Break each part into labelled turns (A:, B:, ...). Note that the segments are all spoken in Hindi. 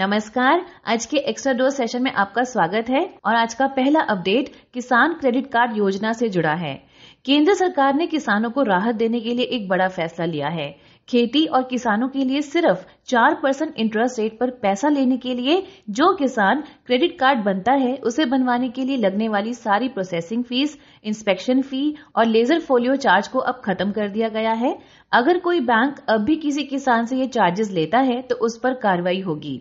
A: नमस्कार। आज के एक्स्ट्रा डोज सेशन में आपका स्वागत है और आज का पहला अपडेट किसान क्रेडिट कार्ड योजना से जुड़ा है। केंद्र सरकार ने किसानों को राहत देने के लिए एक बड़ा फैसला लिया है। खेती और किसानों के लिए सिर्फ़ चार परसेंट इंटरेस्ट रेट पर पैसा लेने के लिए जो किसान क्रेडिट कार्ड बनता है, उसे बनवाने के लिए लगने वाली सारी प्रोसेसिंग फ़ीस इंस्पेक्शन फ़ी और लेजर फोलियो चार्ज को अब खत्म कर दिया गया है। अगर कोई बैंक अब भी किसी किसान से ये चार्जेस लेता है तो उस पर कार्रवाई होगी।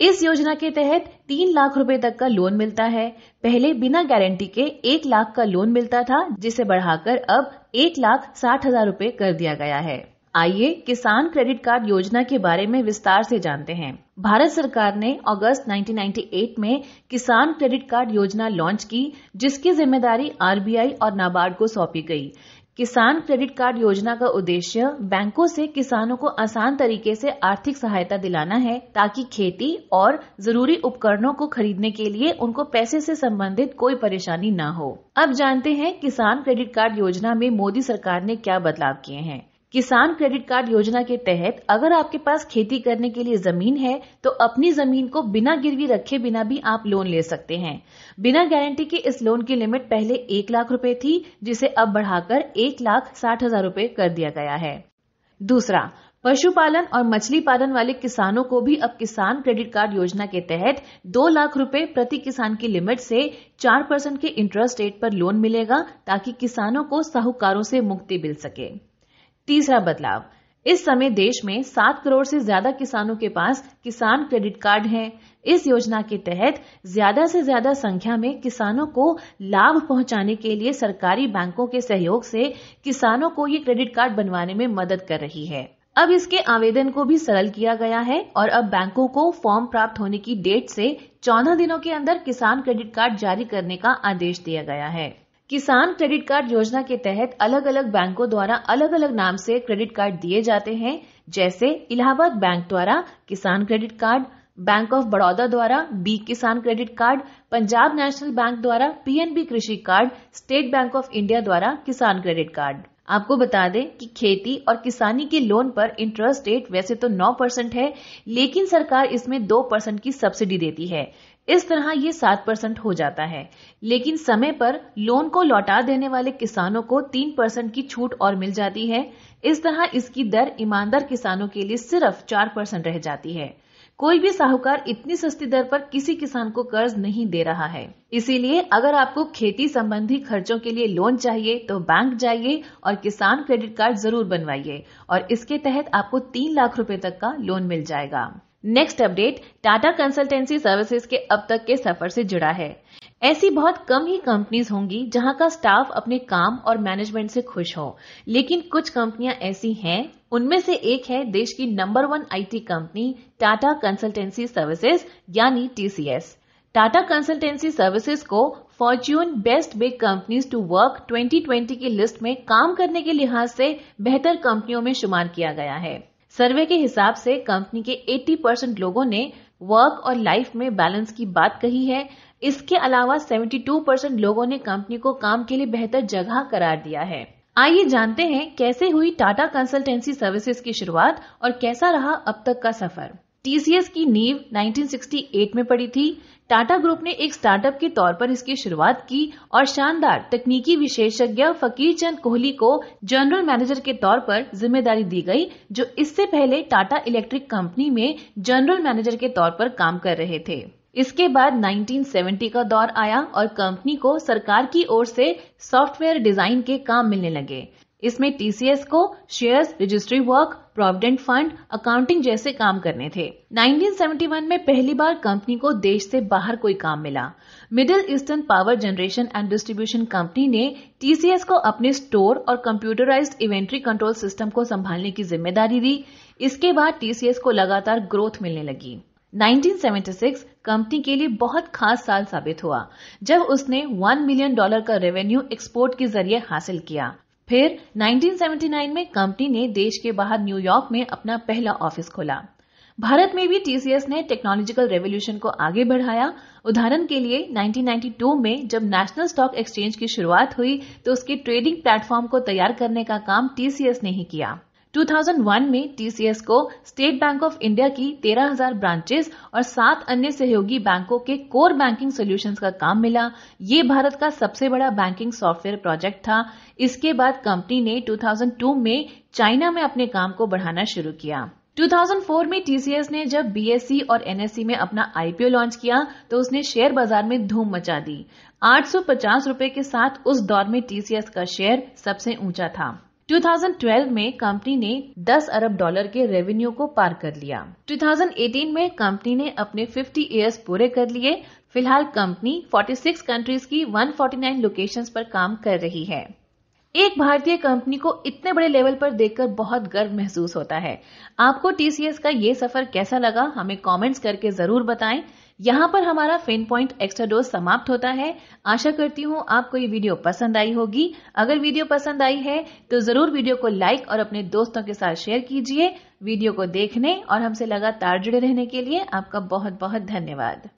A: इस योजना के तहत तीन लाख रुपए तक का लोन मिलता है। पहले बिना गारंटी के एक लाख का लोन मिलता था, जिसे बढ़ाकर अब एक लाख साठ हज़ार रूपए कर दिया गया है। आइए किसान क्रेडिट कार्ड योजना के बारे में विस्तार से जानते हैं। भारत सरकार ने अगस्त 1998 में किसान क्रेडिट कार्ड योजना लॉन्च की, जिसकी ज़िम्मेदारी आरबीआई और नाबार्ड को सौंपी गई। किसान क्रेडिट कार्ड योजना का उद्देश्य बैंकों से किसानों को आसान तरीके से आर्थिक सहायता दिलाना है, ताकि खेती और ज़रूरी उपकरणों को खरीदने के लिए उनको पैसे से संबंधित कोई परेशानी न हो। अब जानते हैं किसान क्रेडिट कार्ड योजना में मोदी सरकार ने क्या बदलाव किए हैं। किसान क्रेडिट कार्ड योजना के तहत अगर आपके पास खेती करने के लिए ज़मीन है तो अपनी ज़मीन को बिना गिरवी रखे बिना भी आप लोन ले सकते हैं। बिना गारंटी के इस लोन की लिमिट पहले एक लाख रुपए थी, जिसे अब बढ़ाकर एक लाख साठ हज़ार रूपए कर दिया गया है। दूसरा, पशुपालन और मछली पालन वाले किसानों को भी अब किसान क्रेडिट कार्ड योजना के तहत दो लाख रुपए प्रति किसान की लिमिट से चार परसेंट के इंटरेस्ट रेट पर लोन मिलेगा, ताकि किसानों को साहूकारों से मुक्ति मिल सके। तीसरा बदलाव। इस समय देश में सात करोड़ से ज़्यादा किसानों के पास किसान क्रेडिट कार्ड है। इस योजना के तहत ज़्यादा से ज़्यादा संख्या में किसानों को लाभ पहुँचाने के लिए सरकारी बैंकों के सहयोग से किसानों को ये क्रेडिट कार्ड बनवाने में मदद कर रही है। अब इसके आवेदन को भी सरल किया गया है और अब बैंकों को फॉर्म प्राप्त होने की डेट से चौदह दिनों के अंदर किसान क्रेडिट कार्ड जारी करने का आदेश दिया गया है। किसान क्रेडिट कार्ड योजना के तहत अलग अलग बैंकों द्वारा अलग अलग नाम से क्रेडिट कार्ड दिए जाते हैं, जैसे इलाहाबाद बैंक द्वारा Kisan credit card, bank of Baroda द्वारा B Kisan credit card, Punjab national bank द्वारा PNB Krishi card, state bank of India द्वारा किसान क्रेडिट कार्ड। आपको बता दें कि खेती और किसानी के लोन पर इंटरेस्ट रेट वैसे तो 9 परसेंट है, लेकिन सरकार इसमें 2 परसेंट की सब्सिडी देती है। इस तरह ये सात परसेंट हो जाता है। लेकिन समय पर लोन को लौटा देने वाले किसानों को तीन परसेंट की छूट और मिल जाती है। इस तरह इसकी दर ईमानदार किसानों के लिए सिर्फ़ चार परसेंट रह जाती है। कोई भी साहूकार इतनी सस्ती दर पर किसी किसान को कर्ज नहीं दे रहा है। इसीलिए अगर आपको खेती संबंधी खर्चों के लिए लोन चाहिए तो बैंक जाइए और किसान क्रेडिट कार्ड ज़रूर बनवाइए और इसके तहत आपको तीन लाख रुपए तक का लोन मिल जाएगा। Next update Tata consultancy services के अब तक के सफ़र से जुड़ा है। ऐसी बहुत कम ही कंपनीज़ होंगी जहाँ का स्टाफ अपने काम और मैनेजमेंट से खुश हो। लेकिन कुछ कंपनियाँ ऐसी हैं, उनमें से एक है देश की number one IT company Tata consultancy services यानी टीसीएस टाटा कंसल्टेंसी सर्विसेज़ को Fortune best big companies to work 2020 की लिस्ट में काम करने के लिहाज से बेहतर कंपनियों में शुमार किया गया है। सर्वे के हिसाब से कंपनी के 80 परसेंट लोगों ने वर्क और लाइफ में बैलेंस की बात कही है। इसके अलावा 72 परसेंट लोगों ने कंपनी को काम के लिए बेहतर जगह करार दिया है। आइए जानते हैं कैसे हुई टाटा कंसल्टेंसी सर्विसेज़ की शुरुआत और कैसा रहा अब तक का सफ़र। टीसीएस की नींव 1968 में पड़ी थी। टाटा ग्रुप ने एक स्टार्टअप के तौर पर इसकी शुरुआत की और शानदार तकनीकी विशेषज्ञ फकीर चंद कोहली को जनरल मैनेजर के तौर पर ज़िम्मेदारी दी गई, जो इससे पहले टाटा इलेक्ट्रिक कंपनी में जनरल मैनेजर के तौर पर काम कर रहे थे। इसके बाद 1970 का दौर आया और कंपनी को सरकार की ओर से सॉफ्टवेयर डिज़ाइन के काम मिलने लगे। इसमें टीसीएस को shares registry work provident fund accounting जैसे काम करने थे। 1971 में पहली बार कंपनी को देश से बाहर कोई काम मिला। Middle eastern power generation and distribution company ने टीसीएस को अपने स्टोर और कंप्यूटराइज्ड इवेंट्री कंट्रोल सिस्टम को संभालने की ज़िम्मेदारी दी। इसके बाद टीसीएस को लगातार ग्रोथ मिलने लगी। 1976 कंपनी के लिए बहुत खास साल साबित हुआ, जब उसने 1 मिलियन डॉलर का रेवेन्यू एक्सपोर्ट के ज़रिए हासिल किया। फिर 1979 में कंपनी ने देश के बाहर न्यूयॉर्क में अपना पहला ऑफ़िस खोला। भारत में भी टीसीएस ने टेक्नोलॉजिकल रेवोल्यूशन को आगे बढ़ाया। उदाहरण के लिए 1992 में जब नेशनल स्टॉक एक्सचेंज की शुरुआत हुई तो उसके ट्रेडिंग प्लेटफॉर्म को तैयार करने का काम टीसीएस ने ही किया। 2001 में टीसीएस को स्टेट बैंक ऑफ़ इंडिया की 13,000 ब्रांचेस और सात अन्य सहयोगी बैंकों के कोर बैंकिंग सॉल्यूशंस का काम मिला। ये भारत का सबसे बड़ा बैंकिंग सॉफ्टवेयर प्रोजेक्ट था। इसके बाद कंपनी ने 2002 में चाइना में अपने काम को बढ़ाना शुरू किया। 2004 में टीसीएस ने जब बीएससी और एनएससी में अपना आईपीओ लॉन्च किया तो उसने शेयर बाज़ार में धूम मचा दी। आठ रुपए के साथ उस दौर में टीसीएस का शेयर सबसे ऊँचा था। 2012 में कंपनी ने 10 अरब डॉलर के रेवेन्यू को पार कर लिया। 2018 में कंपनी ने अपने 50 ईयर्स पूरे कर लिए। फ़िलहाल कंपनी 46 कंट्रीज़ की 149 लोकेशंस पर काम कर रही है। एक भारतीय कंपनी को इतने बड़े लेवल पर देखकर बहुत गर्व महसूस होता है। आपको टीसीएस का ये सफ़र कैसा लगा, हमें कमेंट्स करके ज़रूर बताएँ। यहाँ पर हमारा फेन पॉइंट एक्स्ट्रा डोज समाप्त होता है। आशा करती हूँ आपको ये वीडियो पसंद आई होगी। अगर वीडियो पसंद आई है तो ज़रूर वीडियो को लाइक और अपने दोस्तों के साथ शेयर कीजिए। वीडियो को देखने और हमसे लगातार जुड़े रहने के लिए आपका बहुत बहुत धन्यवाद।